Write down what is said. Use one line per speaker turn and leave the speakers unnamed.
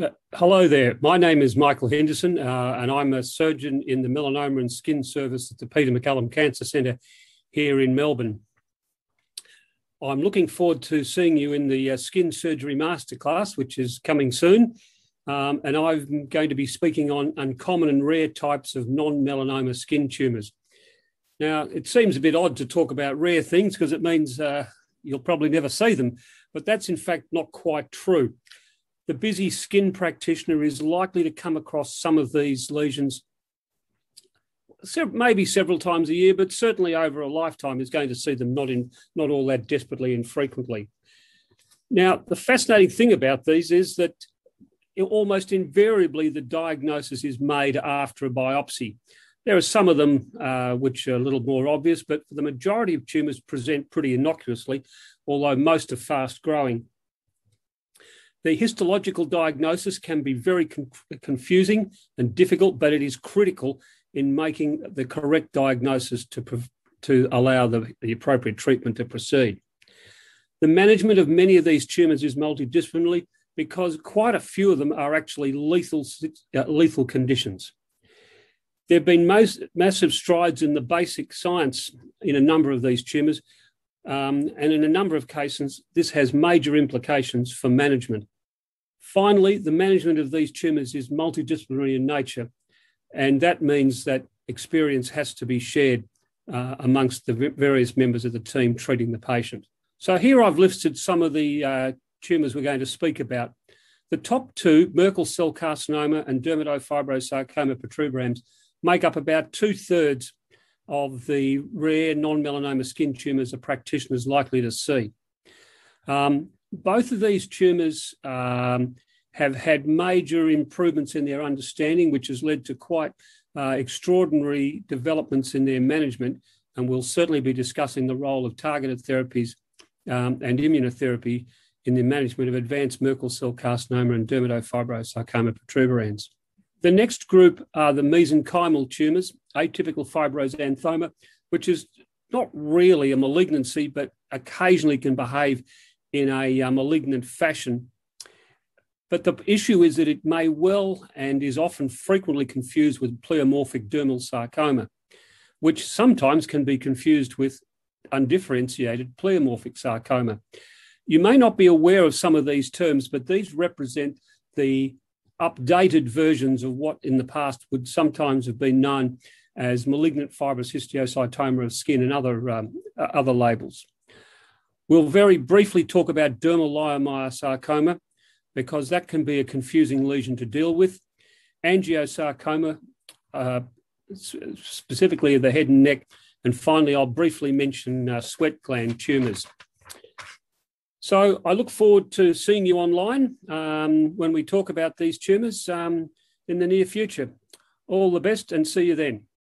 Uh, hello there. My name is Michael Henderson, uh, and I'm a surgeon in the melanoma and skin service at the Peter MacCallum Cancer Centre here in Melbourne. I'm looking forward to seeing you in the uh, skin surgery masterclass, which is coming soon. Um, and I'm going to be speaking on uncommon and rare types of non melanoma skin tumours. Now, it seems a bit odd to talk about rare things because it means uh, you'll probably never see them, but that's in fact not quite true. The busy skin practitioner is likely to come across some of these lesions maybe several times a year, but certainly over a lifetime is going to see them not in not all that desperately infrequently. Now, the fascinating thing about these is that almost invariably the diagnosis is made after a biopsy. There are some of them uh, which are a little more obvious, but for the majority of tumours present pretty innocuously, although most are fast growing. The histological diagnosis can be very con- confusing and difficult, but it is critical in making the correct diagnosis to, to allow the, the appropriate treatment to proceed. The management of many of these tumours is multidisciplinary because quite a few of them are actually lethal, uh, lethal conditions. There have been most, massive strides in the basic science in a number of these tumours, um, and in a number of cases, this has major implications for management. Finally, the management of these tumours is multidisciplinary in nature, and that means that experience has to be shared uh, amongst the various members of the team treating the patient. So here I've listed some of the uh, tumours we're going to speak about. The top two, Merkel cell carcinoma and dermatofibrosarcoma protuberans, make up about two thirds of the rare non melanoma skin tumours a practitioner is likely to see. Um, both of these tumours um, have had major improvements in their understanding, which has led to quite uh, extraordinary developments in their management. And we'll certainly be discussing the role of targeted therapies um, and immunotherapy in the management of advanced Merkel cell carcinoma and dermatofibrosarcoma protuberans. The next group are the mesenchymal tumours, atypical fibroxanthoma, which is not really a malignancy, but occasionally can behave in a uh, malignant fashion. But the issue is that it may well and is often frequently confused with pleomorphic dermal sarcoma, which sometimes can be confused with undifferentiated pleomorphic sarcoma. You may not be aware of some of these terms, but these represent the updated versions of what in the past would sometimes have been known as malignant fibrous histiocytoma of skin and other, um, other labels. We'll very briefly talk about dermal leiomyosarcoma because that can be a confusing lesion to deal with. Angiosarcoma, uh, specifically of the head and neck. And finally, I'll briefly mention uh, sweat gland tumours. So I look forward to seeing you online um, when we talk about these tumours um, in the near future. All the best and see you then.